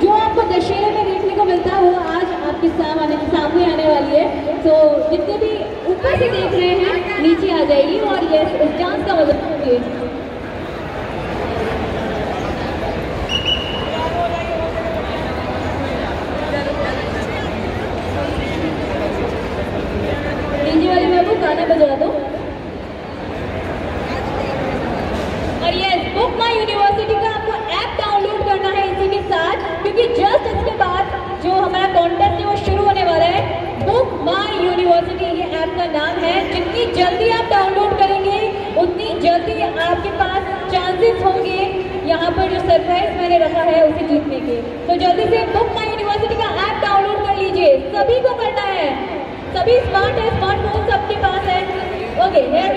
जो आपको दशहरे में देखने को मिलता है वो आज आपके सामने सामने आने वाली है। तो जितने भी ऊपर से देख रहे हैं, नीचे आ जाइए और ये इस डांस का मज़ा गाना बजा दो। और ये बुक माई यूनिवर्सिटी क्योंकि जस्ट इसके बाद जो हमारा कॉन्टेस्ट है, वो शुरू होने वाला है। बुक माई यूनिवर्सिटी ये ऐप का नाम है। जितनी जल्दी आप डाउनलोड करेंगे, उतनी जल्दी आपके पास चांसेस होंगे यहाँ पर जो सरप्राइज़ मैंने रखा है उसे जीतने के। तो जल्दी से बुक माई यूनिवर्सिटी का ऐप डाउनलोड कर लीजिए। सभी को करना है। सभी स्मार्ट है स्मार्टफ़ोन सबके पास है। Okay here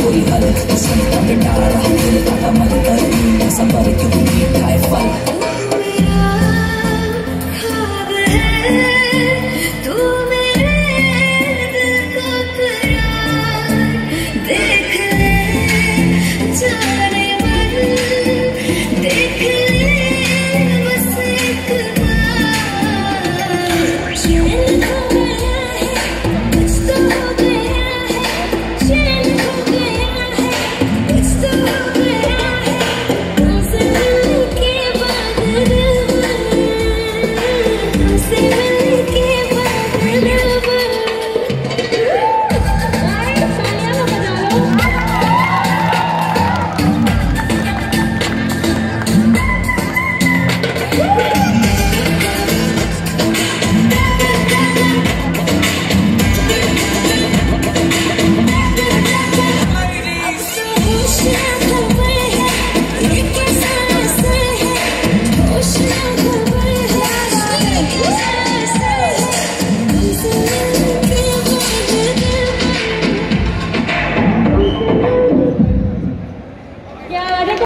Koi hal, usi, pandara, hal, tata, mal, kar, sabar, kyun,